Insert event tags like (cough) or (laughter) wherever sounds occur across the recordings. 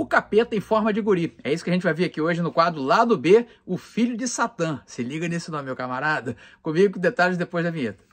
o capeta em forma de guri. É isso que a gente vai ver aqui hoje no quadro Lado B, o filho de Satã. Se liga nesse nome, meu camarada. Comigo com detalhes depois da vinheta.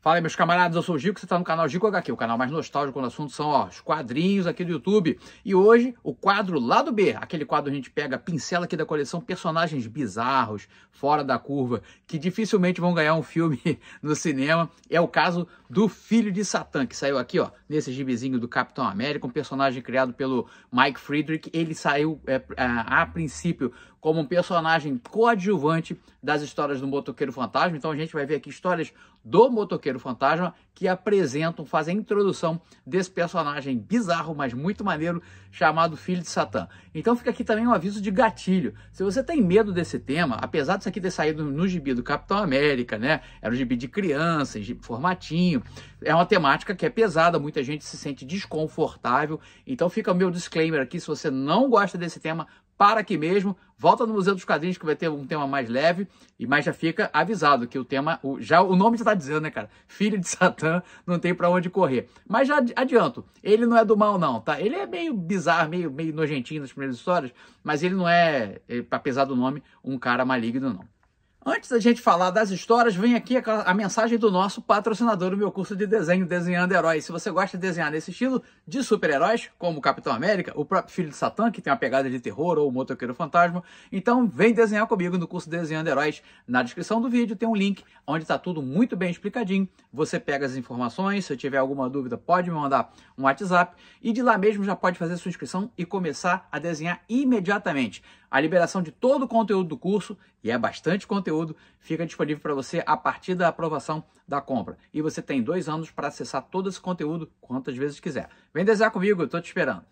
Fala aí, meus camaradas, eu sou o Gico, você está no canal Gico HQ, o canal mais nostálgico quando o assunto são ó, os quadrinhos aqui do YouTube. E hoje, o quadro Lado B, aquele quadro a gente pega, pincela aqui da coleção, personagens bizarros, fora da curva, que dificilmente vão ganhar um filme (laughs) no cinema. É o caso do Filho de Satã, que saiu aqui, ó, nesse gibizinho do Capitão América, um personagem criado pelo Mike Friedrich. Ele saiu, é, a, a princípio, como um personagem coadjuvante das histórias do Motoqueiro Fantasma. Então a gente vai ver aqui histórias do Motoqueiro Fantasma que apresentam, fazem a introdução desse personagem bizarro, mas muito maneiro, chamado Filho de Satã. Então fica aqui também um aviso de gatilho. Se você tem medo desse tema, apesar disso aqui ter saído no gibi do Capitão América, né? Era um gibi de criança, gibi formatinho. É uma temática que é pesada, muita gente se sente desconfortável. Então fica o meu disclaimer aqui, se você não gosta desse tema, para aqui mesmo, volta no Museu dos Quadrinhos que vai ter um tema mais leve, e mas já fica avisado que o tema, o, já o nome já está dizendo, né, cara? Filho de (laughs) Satã, não tem para onde correr. Mas já adianto, ele não é do mal não, tá? Ele é meio bizarro, meio, meio nojentinho nas primeiras histórias, mas ele não é, apesar do nome, um cara maligno não. Antes da gente falar das histórias, vem aqui a, a, mensagem do nosso patrocinador do meu curso de desenho, Desenhando Heróis. Se você gosta de desenhar nesse estilo de super-heróis, como o Capitão América, o próprio Filho de Satã, que tem uma pegada de terror, ou o Motoqueiro Fantasma, então vem desenhar comigo no curso Desenhando Heróis. Na descrição do vídeo tem um link onde está tudo muito bem explicadinho. Você pega as informações, se tiver alguma dúvida, pode me mandar um WhatsApp e de lá mesmo já pode fazer sua inscrição e começar a desenhar imediatamente. A liberação de todo o conteúdo do curso, e é bastante conteúdo, fica disponível para você a partir da aprovação da compra. E você tem dois anos para acessar todo esse conteúdo quantas vezes quiser. Vem desenhar comigo, eu estou te esperando.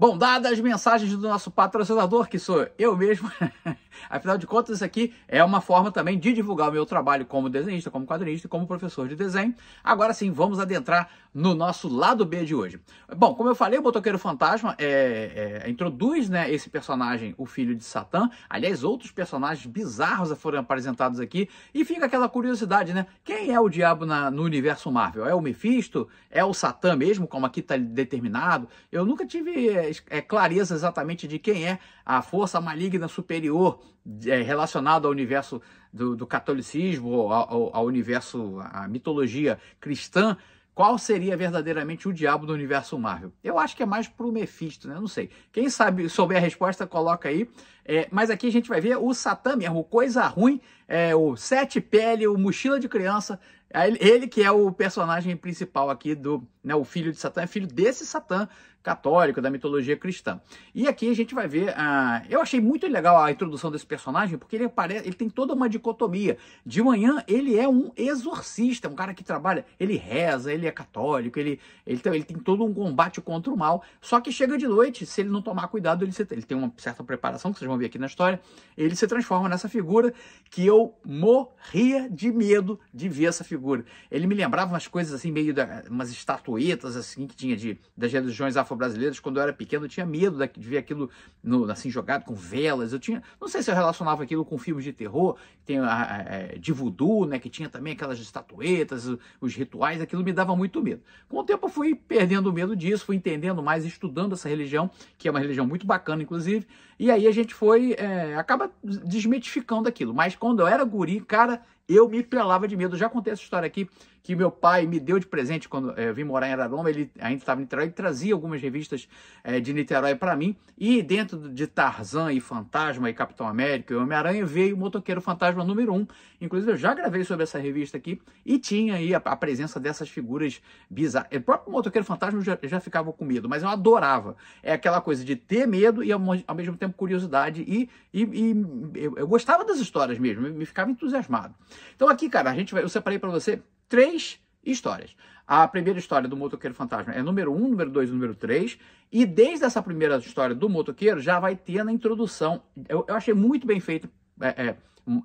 Bom, dadas as mensagens do nosso patrocinador, que sou eu mesmo, (laughs) afinal de contas, isso aqui é uma forma também de divulgar o meu trabalho como desenhista, como quadrinista e como professor de desenho. Agora sim, vamos adentrar no nosso lado B de hoje. Bom, como eu falei, o Motoqueiro Fantasma é, é, introduz né, esse personagem, o filho de Satã. Aliás, outros personagens bizarros foram apresentados aqui. E fica aquela curiosidade, né? Quem é o diabo na, no universo Marvel? É o Mephisto? É o Satã mesmo, como aqui está determinado? Eu nunca tive é, clareza exatamente de quem é a força maligna superior é, relacionada ao universo do, do catolicismo, ao, ao, ao universo, à mitologia cristã qual seria verdadeiramente o diabo do universo Marvel? Eu acho que é mais pro Mephisto, né? Não sei. Quem sabe souber a resposta, coloca aí. É, mas aqui a gente vai ver o Satã mesmo, coisa ruim, é, o Sete Pele, o Mochila de Criança, é ele que é o personagem principal aqui do, né, o filho de Satã, é filho desse Satã católico, da mitologia cristã. E aqui a gente vai ver, uh, eu achei muito legal a introdução desse personagem, porque ele, aparece, ele tem toda uma dicotomia. De manhã ele é um exorcista, um cara que trabalha, ele reza, ele é católico, ele, ele, tem, ele tem todo um combate contra o mal, só que chega de noite, se ele não tomar cuidado, ele, se, ele tem uma certa preparação, que vocês vão ver aqui na história, ele se transforma nessa figura que eu morria de medo de ver essa figura. Ele me lembrava umas coisas assim, meio da, umas estatuetas assim que tinha de, das religiões afro-brasileiras. Quando eu era pequeno, eu tinha medo de ver aquilo no, assim jogado com velas. Eu tinha, não sei se eu relacionava aquilo com filmes de terror, tem a, a, a, de voodoo, né, que tinha também aquelas estatuetas, os, os rituais. Aquilo me dava muito medo. Com o tempo, eu fui perdendo o medo disso, fui entendendo mais, estudando essa religião, que é uma religião muito bacana, inclusive. E aí a gente foi, é, acaba desmitificando aquilo. Mas quando eu era guri, cara, eu me pelava de medo. Já contei essa história aqui, que meu pai me deu de presente quando é, eu vim morar em Araroma. Ele ainda estava em Niterói e trazia algumas revistas é, de Niterói para mim. E dentro de Tarzan e Fantasma e Capitão América e Homem-Aranha veio o Motoqueiro Fantasma número 1. Inclusive, eu já gravei sobre essa revista aqui e tinha aí a, a presença dessas figuras bizarras. O próprio Motoqueiro Fantasma já, já ficava com medo, mas eu adorava. É aquela coisa de ter medo e ao, ao mesmo tempo curiosidade. E, e, e eu, eu, gostava das histórias mesmo, me, me ficava entusiasmado. Então aqui, cara, a gente vai, eu separei para você três histórias. A primeira história do motoqueiro fantasma é número 1, um, número 2 e número 3. E desde essa primeira história do motoqueiro já vai ter na introdução. Eu, eu achei muito bem feito, é, é,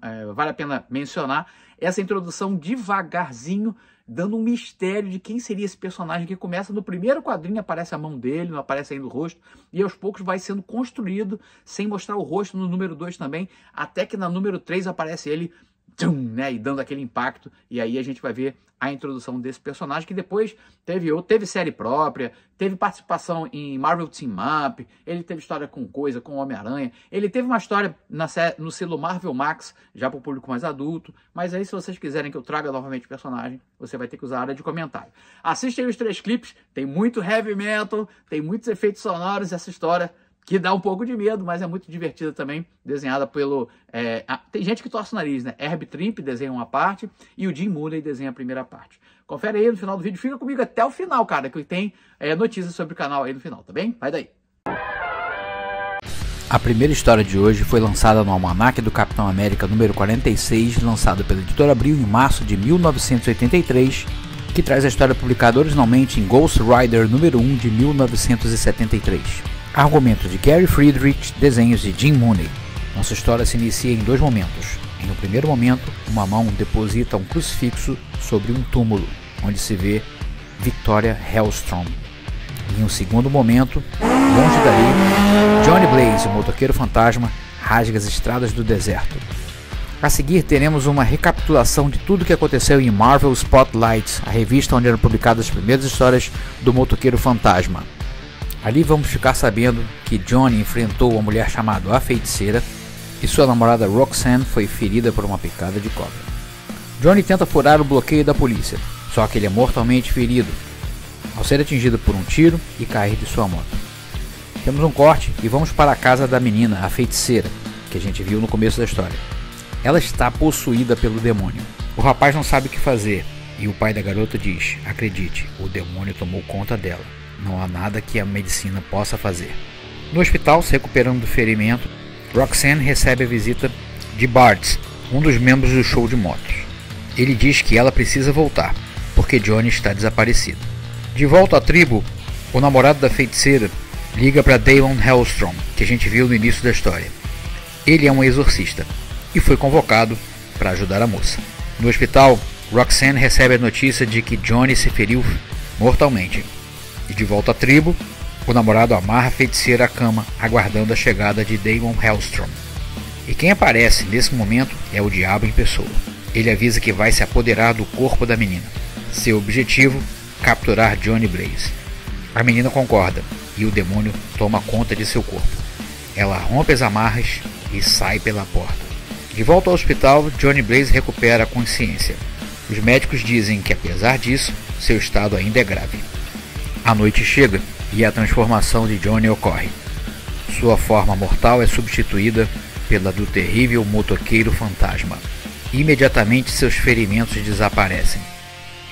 é, vale a pena mencionar, essa introdução devagarzinho, dando um mistério de quem seria esse personagem que começa no primeiro quadrinho, aparece a mão dele, não aparece ainda o rosto, e aos poucos vai sendo construído sem mostrar o rosto no número 2 também, até que na número 3 aparece ele tchum, né, e dando aquele impacto. E aí a gente vai ver a introdução desse personagem que depois teve teve série própria, teve participação em Marvel Team Up, ele teve história com coisa, com Homem-Aranha, ele teve uma história na, no selo Marvel Max, já para o público mais adulto, mas aí se vocês quiserem que eu traga novamente o personagem, você vai ter que usar a área de comentário. Assistem os três clipes, tem muito heavy metal, tem muitos efeitos sonoros, essa história que dá um pouco de medo, mas é muito divertida também, desenhada pelo... É, a, tem gente que torce o nariz, né? Herb Trimp desenha uma parte e o Jim Mooney desenha a primeira parte. Confere aí no final do vídeo, fica comigo até o final, cara, que tem é, notícias sobre o canal aí no final, tá bem? Vai daí! A primeira história de hoje foi lançada no Almanac do Capitão América número 46, lançado pela Editora Abril em março de 1983, que traz a história publicada originalmente em Ghost Rider número 1 de 1973. Argumento de Gary Friedrich, desenhos de Jim Mooney. Nossa história se inicia em dois momentos. Em um primeiro momento, uma mão deposita um crucifixo sobre um túmulo, onde se vê Victoria Hellstrom. Em um segundo momento, longe dali, Johnny Blaze, o motoqueiro fantasma, rasga as estradas do deserto. A seguir, teremos uma recapitulação de tudo o que aconteceu em Marvel Spotlight, a revista onde eram publicadas as primeiras histórias do motoqueiro fantasma. Ali vamos ficar sabendo que Johnny enfrentou uma mulher chamada A Feiticeira e sua namorada Roxanne foi ferida por uma picada de cobra. Johnny tenta furar o bloqueio da polícia, só que ele é mortalmente ferido ao ser atingido por um tiro e cair de sua moto. Temos um corte e vamos para a casa da menina, a feiticeira, que a gente viu no começo da história. Ela está possuída pelo demônio. O rapaz não sabe o que fazer e o pai da garota diz: Acredite, o demônio tomou conta dela. Não há nada que a medicina possa fazer. No hospital, se recuperando do ferimento, Roxanne recebe a visita de Bart, um dos membros do show de motos. Ele diz que ela precisa voltar, porque Johnny está desaparecido. De volta à tribo, o namorado da feiticeira liga para Damon Hellstrom, que a gente viu no início da história. Ele é um exorcista e foi convocado para ajudar a moça. No hospital, Roxanne recebe a notícia de que Johnny se feriu mortalmente e de volta à tribo, o namorado amarra a feiticeira à cama, aguardando a chegada de Damon Hellstrom. E quem aparece nesse momento é o diabo em pessoa. Ele avisa que vai se apoderar do corpo da menina. Seu objetivo: capturar Johnny Blaze. A menina concorda e o demônio toma conta de seu corpo. Ela rompe as amarras e sai pela porta. De volta ao hospital, Johnny Blaze recupera a consciência. Os médicos dizem que, apesar disso, seu estado ainda é grave. A noite chega e a transformação de Johnny ocorre. Sua forma mortal é substituída pela do terrível motoqueiro fantasma. Imediatamente seus ferimentos desaparecem.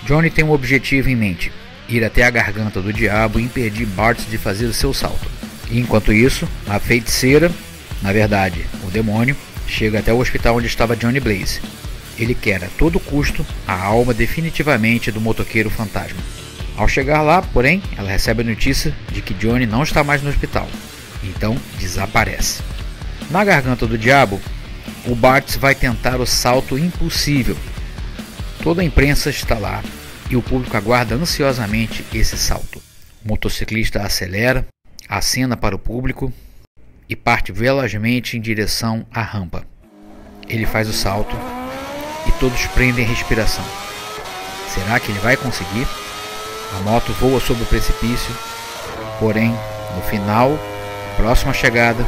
Johnny tem um objetivo em mente: ir até a garganta do diabo e impedir Bart de fazer o seu salto. enquanto isso, a feiticeira, na verdade, o demônio, chega até o hospital onde estava Johnny Blaze. Ele quer a todo custo a alma definitivamente do motoqueiro fantasma. Ao chegar lá, porém, ela recebe a notícia de que Johnny não está mais no hospital, então desaparece. Na garganta do diabo, o Bart vai tentar o salto impossível. Toda a imprensa está lá e o público aguarda ansiosamente esse salto. O motociclista acelera, acena para o público e parte velozmente em direção à rampa. Ele faz o salto e todos prendem respiração. Será que ele vai conseguir? A moto voa sobre o precipício, porém, no final, próxima chegada,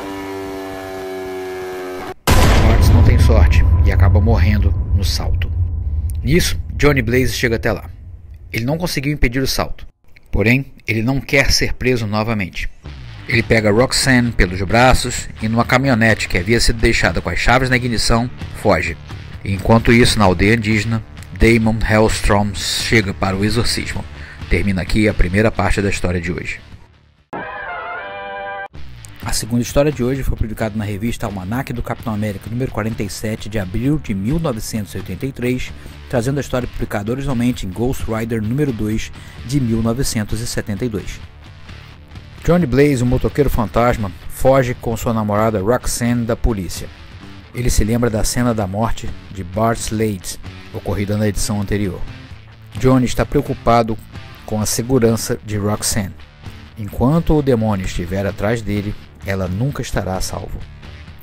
Mortis não tem sorte e acaba morrendo no salto. Nisso, Johnny Blaze chega até lá. Ele não conseguiu impedir o salto, porém, ele não quer ser preso novamente. Ele pega Roxanne pelos braços e numa caminhonete que havia sido deixada com as chaves na ignição, foge. Enquanto isso, na aldeia indígena, Damon Hellstrom chega para o exorcismo. Termina aqui a primeira parte da história de hoje. A segunda história de hoje foi publicada na revista Almanac do Capitão América, número 47, de abril de 1983, trazendo a história publicada originalmente em Ghost Rider número 2, de 1972. Johnny Blaze, um motoqueiro fantasma, foge com sua namorada Roxanne da polícia. Ele se lembra da cena da morte de Bart Slade, ocorrida na edição anterior. Johnny está preocupado com a segurança de Roxanne. Enquanto o demônio estiver atrás dele, ela nunca estará a salvo.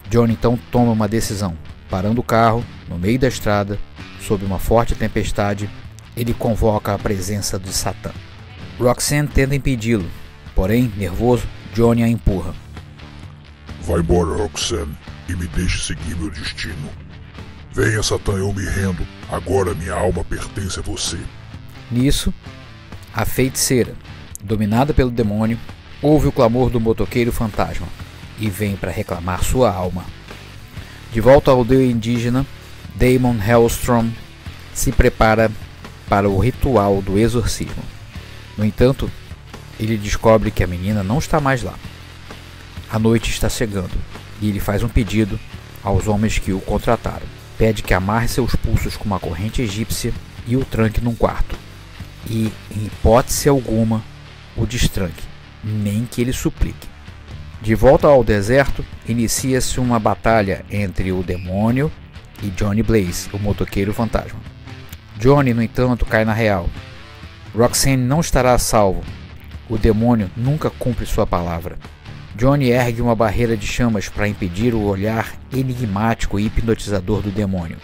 John então toma uma decisão. Parando o carro, no meio da estrada, sob uma forte tempestade, ele convoca a presença de Satã. Roxanne tenta impedi-lo, porém, nervoso, Johnny a empurra. Vai embora, Roxanne, e me deixe seguir meu destino. Venha, Satã, eu me rendo. Agora minha alma pertence a você. Nisso, a feiticeira, dominada pelo demônio, ouve o clamor do motoqueiro fantasma e vem para reclamar sua alma. De volta à aldeia indígena, Damon Hellstrom se prepara para o ritual do exorcismo. No entanto, ele descobre que a menina não está mais lá. A noite está chegando e ele faz um pedido aos homens que o contrataram. Pede que amarre seus pulsos com uma corrente egípcia e o tranque num quarto. E, em hipótese alguma, o destranque, nem que ele suplique. De volta ao deserto, inicia-se uma batalha entre o demônio e Johnny Blaze, o motoqueiro fantasma. Johnny, no entanto, cai na real. Roxanne não estará a salvo. O demônio nunca cumpre sua palavra. Johnny ergue uma barreira de chamas para impedir o olhar enigmático e hipnotizador do demônio.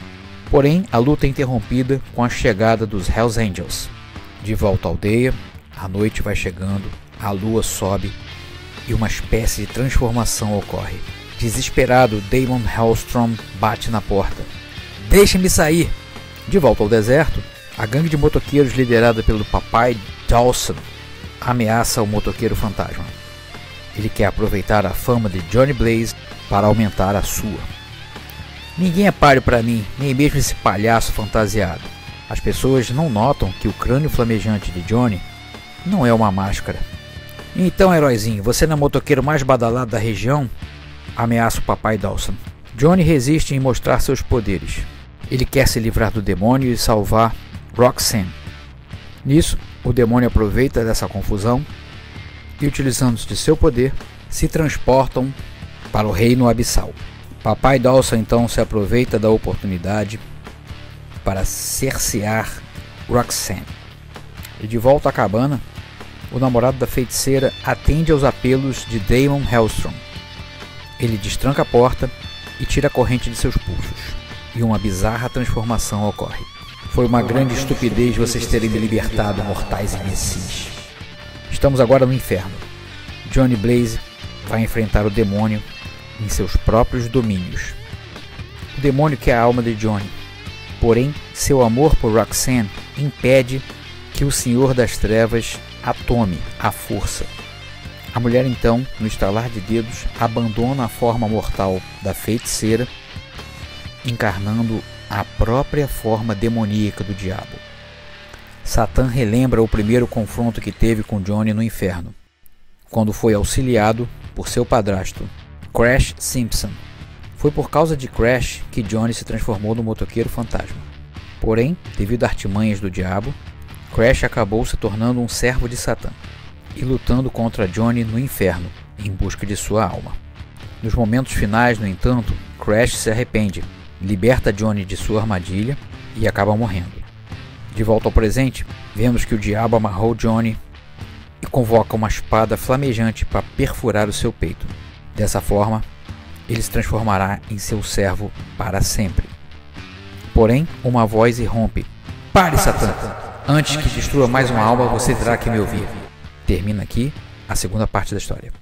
Porém, a luta é interrompida com a chegada dos Hells Angels. De volta à aldeia, a noite vai chegando, a lua sobe e uma espécie de transformação ocorre. Desesperado, Damon Hellstrom bate na porta. Deixe-me sair! De volta ao deserto, a gangue de motoqueiros liderada pelo papai Dawson ameaça o motoqueiro fantasma. Ele quer aproveitar a fama de Johnny Blaze para aumentar a sua. Ninguém é páreo para mim, nem mesmo esse palhaço fantasiado. As pessoas não notam que o crânio flamejante de Johnny não é uma máscara. Então, heróizinho, você não é motoqueiro mais badalado da região? Ameaça o papai Dawson. Johnny resiste em mostrar seus poderes. Ele quer se livrar do demônio e salvar Roxanne. Nisso, o demônio aproveita dessa confusão e, utilizando-se de seu poder, se transportam para o reino abissal. Papai Dawson então se aproveita da oportunidade para cercear Roxanne. E de volta à cabana, o namorado da feiticeira atende aos apelos de Damon Hellstrom. Ele destranca a porta e tira a corrente de seus pulsos, e uma bizarra transformação ocorre. Foi uma grande estupidez vocês terem me libertado, mortais imbecis. Estamos agora no inferno. Johnny Blaze vai enfrentar o demônio em seus próprios domínios. O demônio quer a alma de Johnny, porém seu amor por Roxanne impede que o Senhor das Trevas a tome à força. A mulher então, no estalar de dedos, abandona a forma mortal da feiticeira, encarnando a própria forma demoníaca do diabo. Satã relembra o primeiro confronto que teve com Johnny no inferno, quando foi auxiliado por seu padrasto, Crash Simpson. Foi por causa de Crash que Johnny se transformou no motoqueiro fantasma. Porém, devido a artimanhas do diabo, Crash acabou se tornando um servo de Satã e lutando contra Johnny no inferno em busca de sua alma. Nos momentos finais, no entanto, Crash se arrepende, liberta Johnny de sua armadilha e acaba morrendo. De volta ao presente, vemos que o diabo amarrou Johnny e convoca uma espada flamejante para perfurar o seu peito. Dessa forma, ele se transformará em seu servo para sempre. Porém, uma voz irrompe: Pare, Satã! Antes que destrua mais uma alma, você terá que me ouvir. Termina aqui a segunda parte da história.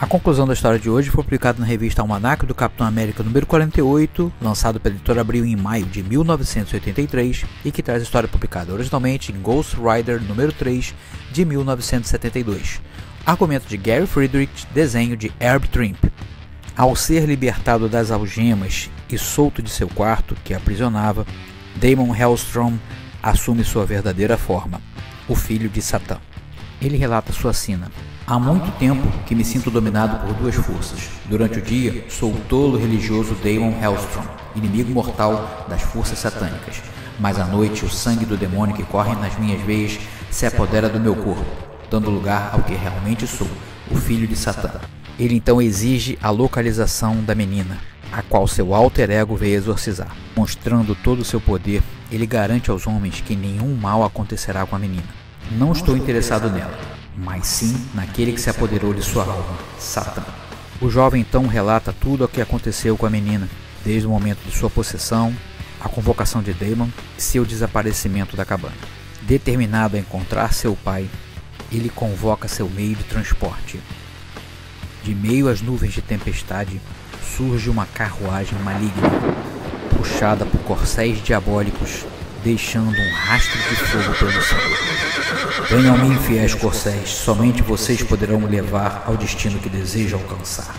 A conclusão da história de hoje foi publicada na revista Almanac do Capitão América número 48, lançado pela editora Abril em maio de 1983 e que traz a história publicada originalmente em Ghost Rider número 3 de 1972. Argumento de Gary Friedrich, desenho de Herb Trimp. Ao ser libertado das algemas e solto de seu quarto, que aprisionava, Damon Hellstrom assume sua verdadeira forma, o filho de Satã. Ele relata sua sina. Há muito tempo que me sinto dominado por duas forças. Durante o dia, sou o tolo religioso Damon Hellstrom, inimigo mortal das forças satânicas. Mas à noite, o sangue do demônio que corre nas minhas veias se apodera do meu corpo, dando lugar ao que realmente sou, o filho de Satã. Ele então exige a localização da menina, a qual seu alter ego veio exorcizar. Mostrando todo o seu poder, ele garante aos homens que nenhum mal acontecerá com a menina. Não estou interessado nela, mas sim naquele que se apoderou de sua alma, Satã. O jovem então relata tudo o que aconteceu com a menina, desde o momento de sua possessão, a convocação de Damon e seu desaparecimento da cabana. Determinado a encontrar seu pai, ele convoca seu meio de transporte. De meio às nuvens de tempestade, surge uma carruagem maligna, puxada por corcéis diabólicos, deixando um rastro de fogo pelo céu. Venham-me, fiéis corcéis, somente vocês poderão me levar ao destino que desejo alcançar.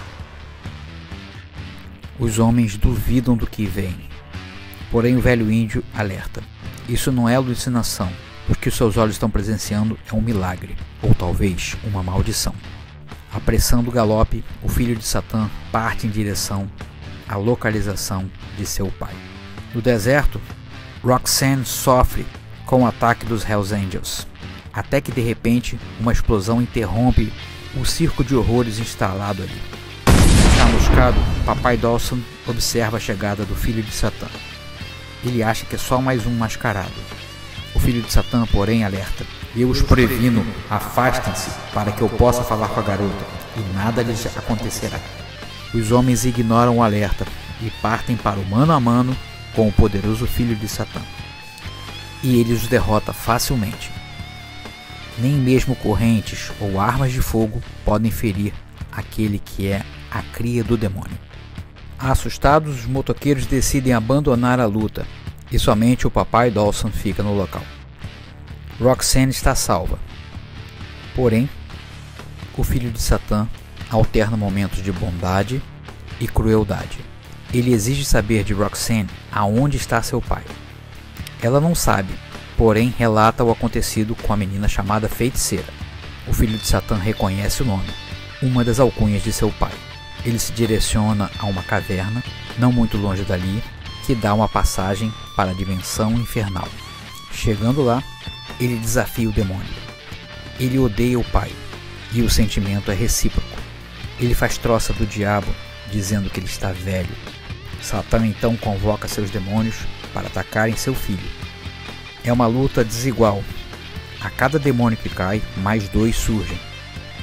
Os homens duvidam do que vem, porém o velho índio alerta. Isso não é alucinação, porque os seus olhos estão presenciando é um milagre, ou talvez uma maldição. Apressando o galope, o filho de Satã parte em direção à localização de seu pai. No deserto, Roxanne sofre com o ataque dos Hells Angels, até que de repente uma explosão interrompe o circo de horrores instalado ali. Chamuscado, Papai Dawson observa a chegada do filho de Satã. Ele acha que é só mais um mascarado. O filho de Satã, porém, alerta: Eu os previno, afastem-se para que eu possa falar com a garota, e nada lhes acontecerá. Os homens ignoram o alerta e partem para o mano a mano com o poderoso filho de Satã. E ele os derrota facilmente. Nem mesmo correntes ou armas de fogo podem ferir aquele que é a cria do demônio. Assustados, os motoqueiros decidem abandonar a luta e somente o papai Dawson fica no local. Roxanne está salva. Porém, o filho de Satã alterna momentos de bondade e crueldade. Ele exige saber de Roxanne aonde está seu pai. Ela não sabe, porém relata o acontecido com a menina chamada Feiticeira. O filho de Satã reconhece o nome, uma das alcunhas de seu pai. Ele se direciona a uma caverna, não muito longe dali, que dá uma passagem para a dimensão infernal. Chegando lá, ele desafia o demônio. Ele odeia o pai, e o sentimento é recíproco. Ele faz troça do diabo, dizendo que ele está velho Satã então convoca seus demônios para atacarem seu filho. É uma luta desigual. A cada demônio que cai, mais dois surgem.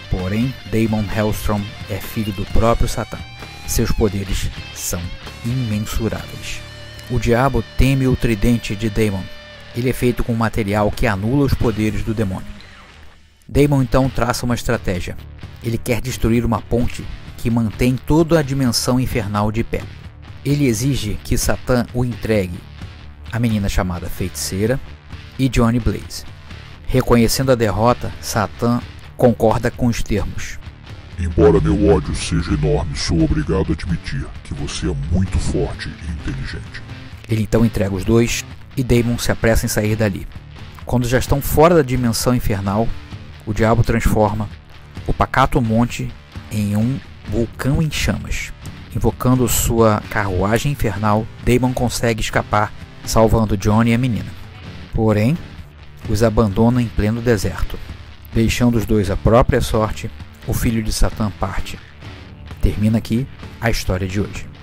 Porém, Daemon Hellstrom é filho do próprio Satã. Seus poderes são imensuráveis. O diabo teme o tridente de Daemon. Ele é feito com um material que anula os poderes do demônio. Daemon então traça uma estratégia. Ele quer destruir uma ponte que mantém toda a dimensão infernal de pé ele exige que Satã o entregue a menina chamada Feiticeira e Johnny Blaze. Reconhecendo a derrota, Satã concorda com os termos. Embora meu ódio seja enorme, sou obrigado a admitir que você é muito forte e inteligente. Ele então entrega os dois e Daemon se apressa em sair dali. Quando já estão fora da dimensão infernal, o diabo transforma o pacato monte em um vulcão em chamas. Invocando sua carruagem infernal, Damon consegue escapar, salvando Johnny e a menina. Porém, os abandona em pleno deserto. Deixando os dois à própria sorte, o filho de Satã parte. Termina aqui a história de hoje.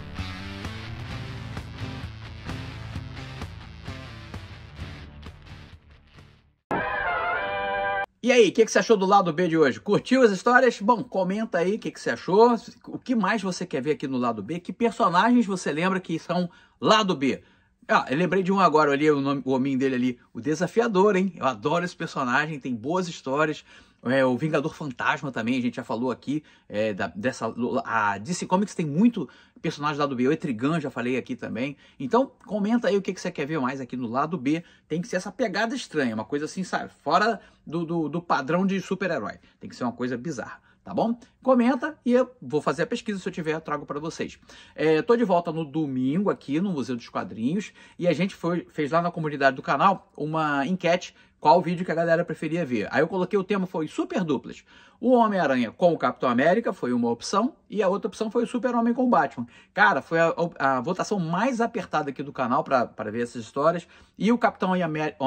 E aí, o que, que, você achou do lado B de hoje? Curtiu as histórias? Bom, comenta aí o que, que, você achou. O que mais você quer ver aqui no lado B? Que personagens você lembra que são lado B? Ah, eu lembrei de um agora ali, o, nome, o dele ali, o Desafiador, hein? Eu adoro esse personagem, tem boas histórias. É, o Vingador Fantasma também, a gente já falou aqui, é, da, dessa, a DC Comics tem muito personagem do lado B, o Etrigan já falei aqui também. Então, comenta aí o que, que você quer ver mais aqui no lado B. Tem que ser essa pegada estranha, uma coisa assim, sabe, fora do, do, do padrão de super-herói. Tem que ser uma coisa bizarra tá bom? Comenta e eu vou fazer a pesquisa, se eu tiver, eu trago para vocês. É, tô de volta no domingo aqui no Museu dos Quadrinhos e a gente foi, fez lá na comunidade do canal uma enquete qual vídeo que a galera preferia ver. Aí eu coloquei o tema foi super duplas. O Homem-Aranha com o Capitão América foi uma opção e a outra opção foi o Super-Homem com o Batman. Cara, foi a, a, votação mais apertada aqui do canal para ver essas histórias. E o Capitão, América,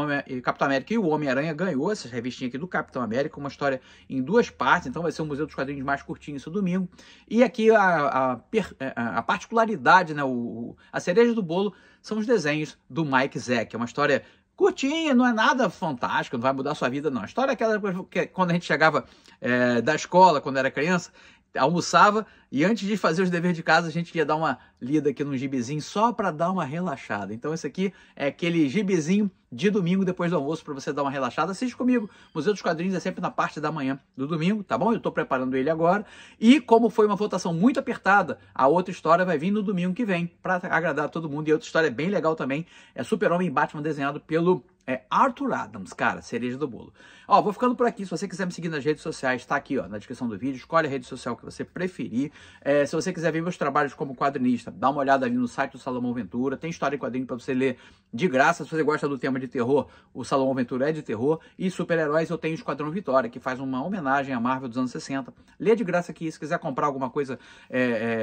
Capitão América e o Homem-Aranha ganhou essa revistinha aqui do Capitão América, uma história em duas partes, então vai ser o Museu dos Quadrinhos mais curtinho esse domingo. E aqui a, a, a particularidade, né, o, a cereja do bolo são os desenhos do Mike Zeck. É uma história curtinha, não é nada fantástico, não vai mudar sua vida, não. A história é aquela que quando a gente chegava é, da escola, quando era criança, almoçava e antes de fazer os deveres de casa, a gente ia dar uma lida aqui num gibizinho só para dar uma relaxada. Então esse aqui é aquele gibizinho de domingo depois do almoço para você dar uma relaxada. Assiste comigo. Museu dos Quadrinhos é sempre na parte da manhã do domingo, tá bom? Eu estou preparando ele agora. E como foi uma votação muito apertada, a outra história vai vir no domingo que vem para agradar todo mundo. E outra história bem legal também é Super-Homem Batman desenhado pelo é Arthur Adams, cara, cereja do bolo. Ó, vou ficando por aqui. Se você quiser me seguir nas redes sociais, tá aqui, ó, na descrição do vídeo. Escolhe a rede social que você preferir. É, se você quiser ver meus trabalhos como quadrinista, dá uma olhada ali no site do Salomão Ventura. Tem história em quadrinho para você ler de graça. Se você gosta do tema de terror, o Salomão Ventura é de terror. E super-heróis, eu tenho o Esquadrão Vitória, que faz uma homenagem à Marvel dos anos 60. Lê de graça aqui. Se quiser comprar alguma coisa, é,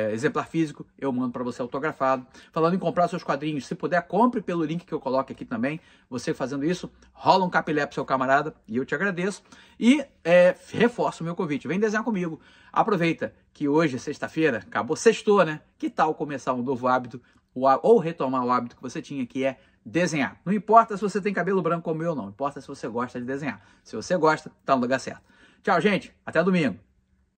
é, exemplar físico, eu mando para você autografado. Falando em comprar seus quadrinhos, se puder, compre pelo link que eu coloco aqui também. Você fazendo isso, rola um capilé pro seu camarada e eu te agradeço. E é, reforço o meu convite, vem desenhar comigo. Aproveita que hoje, sexta-feira, acabou, sextou, né? Que tal começar um novo hábito ou retomar o hábito que você tinha, que é desenhar. Não importa se você tem cabelo branco como eu, não. Importa se você gosta de desenhar. Se você gosta, tá no lugar certo. Tchau, gente. Até domingo.